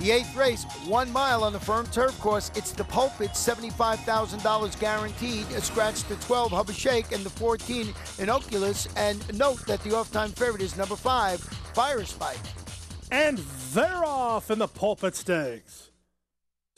The eighth race, one mile on the firm turf course. It's the Pulpit, $75,000 guaranteed. A scratch the 12, Hubba Shake, and the 14, Inoculus. And note that the off-time favorite is number five, Fire Spike. And they're off in the Pulpit Stakes.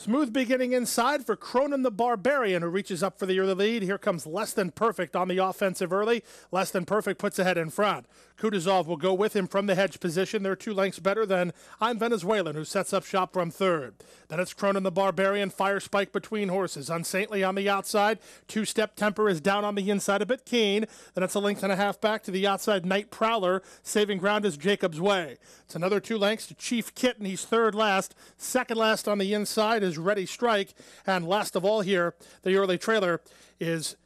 Smooth beginning inside for Cronin the Barbarian, who reaches up for the early lead. Here comes Less Than Perfect on the offensive early. Less Than Perfect puts ahead in front. Kutuzov will go with him from the hedge position. They're two lengths better than I'm Venezuelan, who sets up shop from third. Then it's Cronin the Barbarian, Fire Spike between horses. Unsaintly on the outside. Two step temper is down on the inside, a bit keen. Then it's a length and a half back to the outside. Night Prowler, saving ground is Jacob's Way. It's another two lengths to Chief Kitten. He's third last. Second last on the inside is Ready Strike. And last of all here, the early trailer is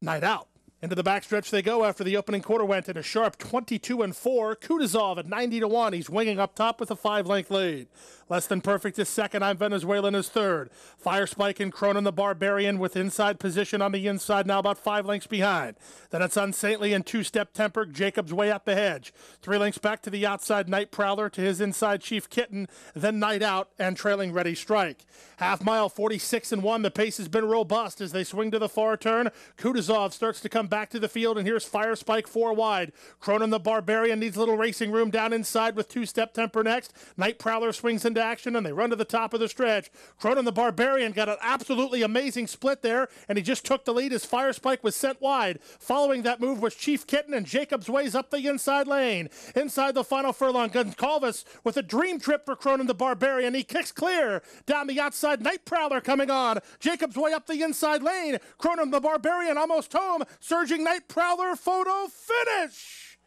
Night Out. Into the backstretch they go after the opening quarter went in a sharp 22 and 4. Kutuzov at 90 to 1. He's winging up top with a five length lead. Less than perfect is second. I'm Venezuelan is third. Fire Spike and Cronin the Barbarian with inside position on the inside, now about five lengths behind. Then it's Unsaintly and two step temper. Jacobs way up the hedge. Three lengths back to the outside Night Prowler to his inside Chief Kitten, then Night Out and trailing Ready Strike. Half mile 46 and 1. The pace has been robust as they swing to the far turn. Kutuzov starts to come back to the field, and here's Fire Spike four wide. Cronin the Barbarian needs a little racing room down inside with two step temper next. Night Prowler swings into action and they run to the top of the stretch. Cronin the Barbarian got an absolutely amazing split there, and he just took the lead as Fire Spike was sent wide. Following that move was Chief Kitten and Jacobs ways up the inside lane. Inside the final furlong, Goncalves with a dream trip for Cronin the Barbarian. He kicks clear down the outside. Night Prowler coming on. Jacobs way up the inside lane. Cronin the Barbarian almost home. Surging Night Prowler photo finish.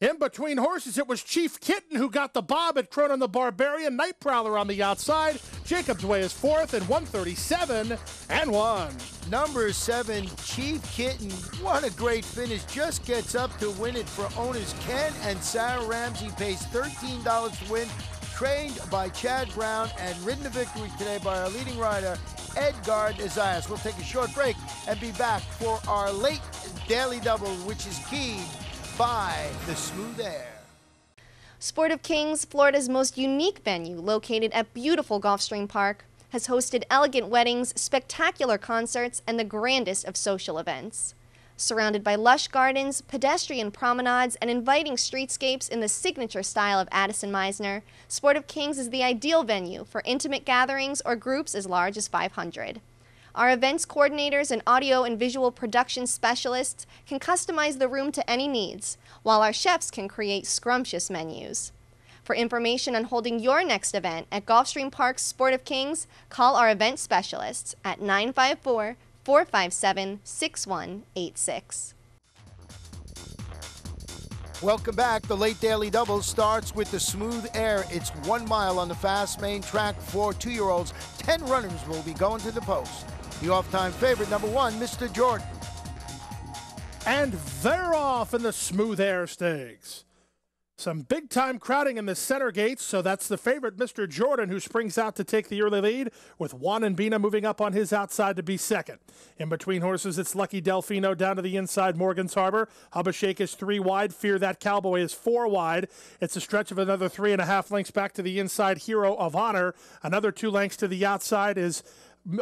In between horses, it was Chief Kitten who got the bob at Cronin the Barbarian. Night Prowler on the outside. Jacob's Way is fourth and 137 and one. Number seven, Chief Kitten. What a great finish. Just gets up to win it for owners Ken and Sarah Ramsey. Pays $13 to win. Trained by Chad Brown and ridden to victory today by our leading rider, Edgard Zayas. We'll take a short break and be back for our late daily double, which is keyed by the smooth air. Sport of Kings, Florida's most unique venue, located at beautiful Gulfstream Park, has hosted elegant weddings, spectacular concerts, and the grandest of social events. Surrounded by lush gardens, pedestrian promenades, and inviting streetscapes in the signature style of Addison Mizner, Sport of Kings is the ideal venue for intimate gatherings or groups as large as 500. Our events coordinators and audio and visual production specialists can customize the room to any needs, while our chefs can create scrumptious menus. For information on holding your next event at Gulfstream Park's Sport of Kings, call our event specialists at 954 457 6186. Welcome back. The late daily double starts with the smooth air. It's one mile on the fast main track for two year olds. Ten runners will be going to the post. The off-time favorite, number one, Mr. Jordan. And they're off in the smooth air stakes. Some big time crowding in the center gates, so that's the favorite, Mr. Jordan, who springs out to take the early lead, with Juan and Bina moving up on his outside to be second. In between horses, it's Lucky Delfino down to the inside, Morgan's Harbor. Hubba Shake is three wide, Fear That Cowboy is four wide. It's a stretch of another three and a half lengths back to the inside, Hero of Honor. Another two lengths to the outside is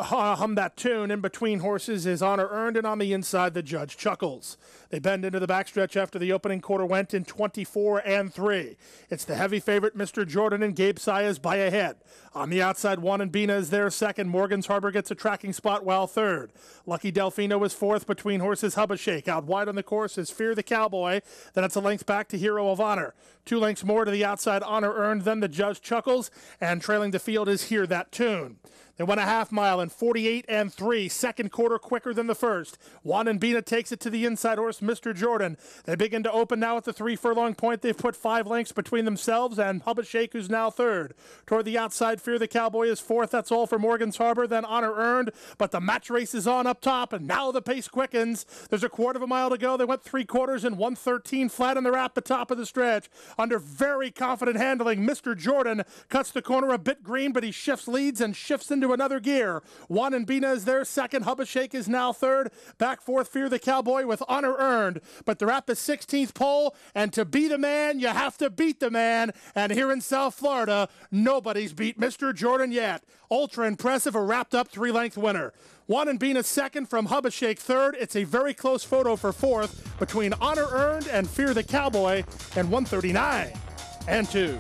hum that tune in between horses is honor earned, and on the inside, the judge chuckles. They bend into the backstretch after the opening quarter went in 24 and 3. It's the heavy favorite, Mr. Jordan, and Gabe Saez by a head. On the outside, Juan and Bina is there second. Morgan's Harbor gets a tracking spot while third. Lucky Delfino is fourth between horses Hubba Shake. Out wide on the course is Fear the Cowboy. Then it's a length back to Hero of Honor. Two lengths more to the outside, Honor earned. Then the judge chuckles, and trailing the field is Hear That Tune. They went a half mile in 48 and 3, second quarter quicker than the first. Juan and Bina takes it to the inside horse, Mr. Jordan. They begin to open now at the three furlong point. They've put five lengths between themselves and Hubba Shake, who's now third. Toward the outside, Fear the Cowboy is fourth. That's all for Morgan's Harbor. Then Honor Earned. But the match race is on up top, and now the pace quickens. There's a quarter of a mile to go. They went three quarters and 113 flat, and they're at the top of the stretch. Under very confident handling, Mr. Jordan cuts the corner a bit green, but he shifts leads and shifts into another gear. Juan and Bina is there. Second, Hubba Shake is now third. Back fourth, Fear the Cowboy with Honor Earned. But they're at the 16th pole, and to be the man, you have to beat the man. And here in South Florida, nobody's beat Mr. Jordan yet. Ultra impressive, a wrapped up three length winner. Juan and Bina second from Hubba Shake third. It's a very close photo for fourth between Honor Earned and Fear the Cowboy and 139 and 2.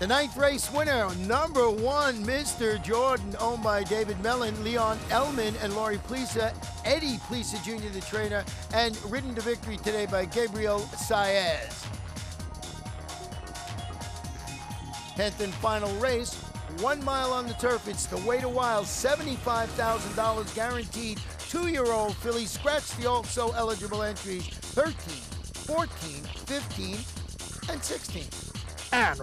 The ninth race winner, number one, Mr. Jordan, owned by David Mellon, Leon Elman, and Laurie Plesa, Eddie Plesa Jr., the trainer, and ridden to victory today by Gabriel Saez. Tenth and final race, one mile on the turf. It's the Wait a While, $75,000 guaranteed. Two-year-old filly scratched the also eligible entries 13, 14, 15, and 16 and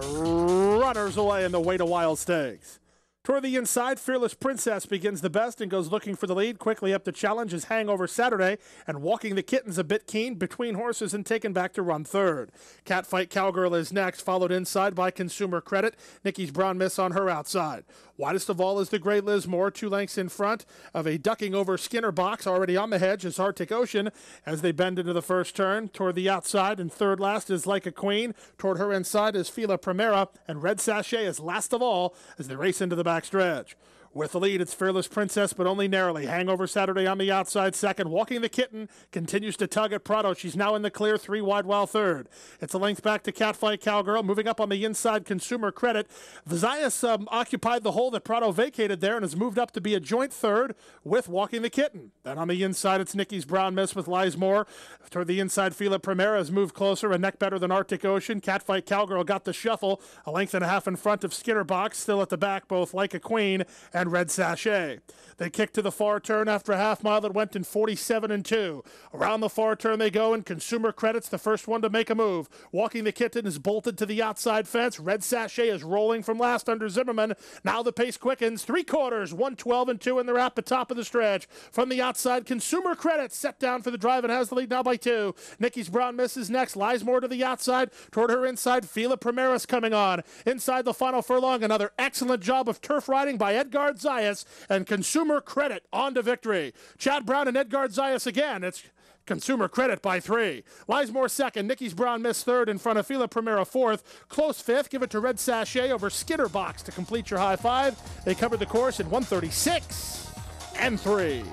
runners away in the Wait a While Stakes. Toward the inside, Fearless Princess begins the best and goes looking for the lead. Quickly up the challenge is Hangover Saturday and Walking the Kittens a bit keen between horses and taken back to run third. Catfight Cowgirl is next, followed inside by Consumer Credit. Nikki's Brown Miss on her outside. Widest of all is the Great Lismore, two lengths in front of a ducking over Skinner box. Already on the hedge is Arctic Ocean as they bend into the first turn. Toward the outside and third last is Like a Queen. Toward her inside is Fila Primera and Red Sachet is last of all as they race into the back stretch. With the lead, it's Fearless Princess, but only narrowly. Hangover Saturday on the outside second. Walking the Kitten continues to tug at Prado. She's now in the clear, three wide while third. It's a length back to Catfight Cowgirl. Moving up on the inside, Consumer Credit. Vizias um, occupied the hole that Prado vacated there and has moved up to be a joint third with Walking the Kitten. Then on the inside, it's Nikki's Brown Miss with Lismore. Toward the inside, Fila Primera has moved closer, a neck better than Arctic Ocean. Catfight Cowgirl got the shuffle, a length and a half in front of Skinner Box, still at the back, both like a queen and Red Sachet. They kick to the far turn after a half mile that went in 47 and 2. Around the far turn they go, and Consumer Credit's the first one to make a move. Walking the Kitten is bolted to the outside fence. Red Sachet is rolling from last under Zimmerman. Now the pace quickens. Three quarters, 112 and 2, and they're at the top of the stretch. From the outside, Consumer Credit set down for the drive and has the lead now by two. Nikki's Brown misses next. Lismore to the outside. Toward her inside, Fila Primeras coming on. Inside the final furlong, another excellent job of turf riding by Edgard Zayas and Consumer Credit on to victory. Chad Brown and Edgard Zayas again. It's Consumer Credit by three. Lismore second. Nikki's Brown missed third in front of Fila Primera fourth. Close fifth. Give it to Red Sachet over Skinner Box to complete your high five. They covered the course in 136 and three.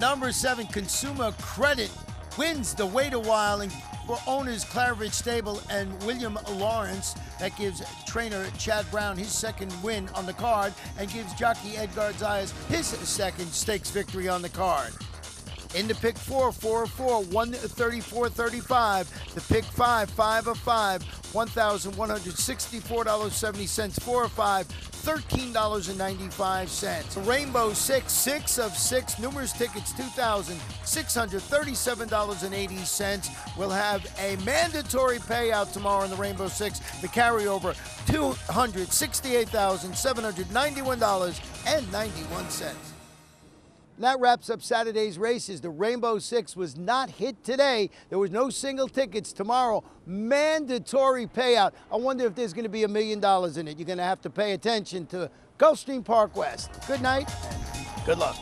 Number seven, Consumer Credit wins the wait a while and owners Klaravich Stable and William Lawrence. That gives trainer Chad Brown his second win on the card and gives jockey Edgard Zayas his second stakes victory on the card. In the pick four, four of four, 134.35. The pick five, five of five, $1,164.70. Four of five, $13.95. Rainbow Six, six of six, numerous tickets, $2,637.80. We'll have a mandatory payout tomorrow in the Rainbow Six. The carryover, $268,791.91. That wraps up Saturday's races. The Rainbow Six was not hit today. There was no single tickets tomorrow. Mandatory payout. I wonder if there's going to be a million dollars in it. You're going to have to pay attention to Gulfstream Park West. Good night and good luck.